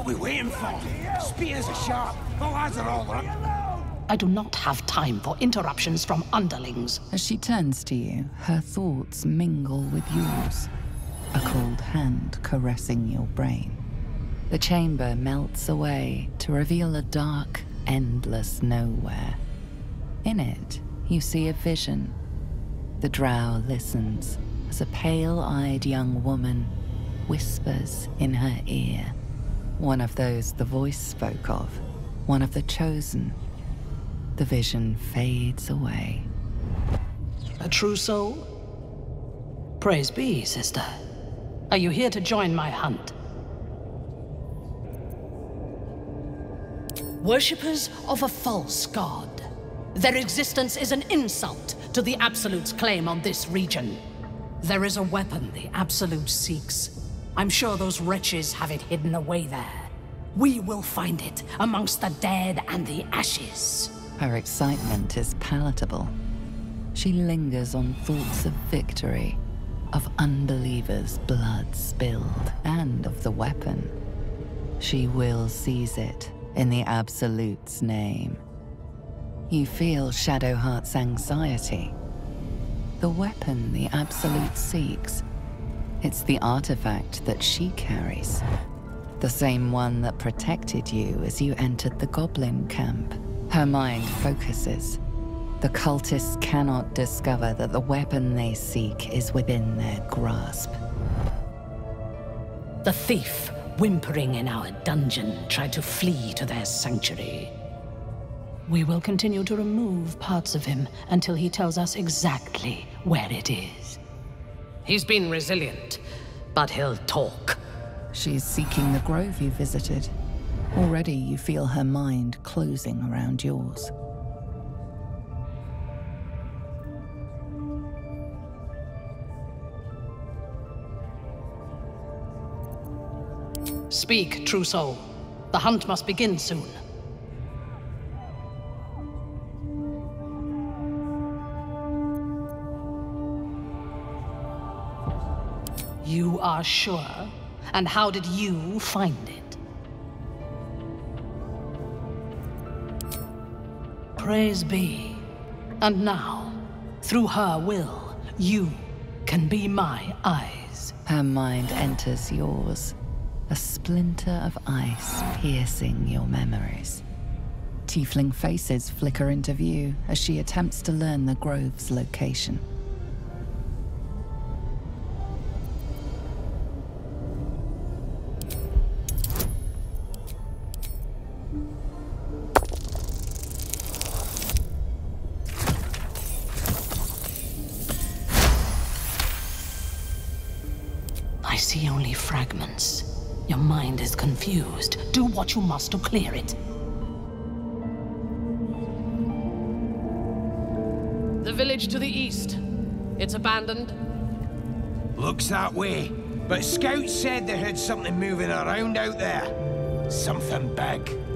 What are we waiting for? Spears are sharp. The lads are all up. I do not have time for interruptions from underlings. As she turns to you, her thoughts mingle with yours. A cold hand caressing your brain. The chamber melts away to reveal a dark, endless nowhere. In it, you see a vision. The drow listens as a pale-eyed young woman whispers in her ear. One of those the voice spoke of, one of the chosen. The vision fades away. A true soul? Praise be, sister. Are you here to join my hunt? Worshippers of a false god. Their existence is an insult to the Absolute's claim on this region. There is a weapon the Absolute seeks. I'm sure those wretches have it hidden away there. We will find it amongst the dead and the ashes. Her excitement is palatable. She lingers on thoughts of victory, of unbelievers' blood spilled, and of the weapon. She will seize it in the Absolute's name. You feel Shadowheart's anxiety. The weapon the Absolute seeks. It's the artifact that she carries. The same one that protected you as you entered the Goblin camp. Her mind focuses. The cultists cannot discover that the weapon they seek is within their grasp. The thief, whimpering in our dungeon, tried to flee to their sanctuary. We will continue to remove parts of him until he tells us exactly where it is. He's been resilient, but he'll talk. She's seeking the grove you visited. Already you feel her mind closing around yours. Speak, true soul. The hunt must begin soon. You are sure? And how did you find it? Praise be. And now, through her will, you can be my eyes. Her mind enters yours, a splinter of ice piercing your memories. Tiefling faces flicker into view as she attempts to learn the grove's location. See only fragments. Your mind is confused. Do what you must to clear it. The village to the east. It's abandoned. Looks that way. But scouts said they heard something moving around out there. Something big.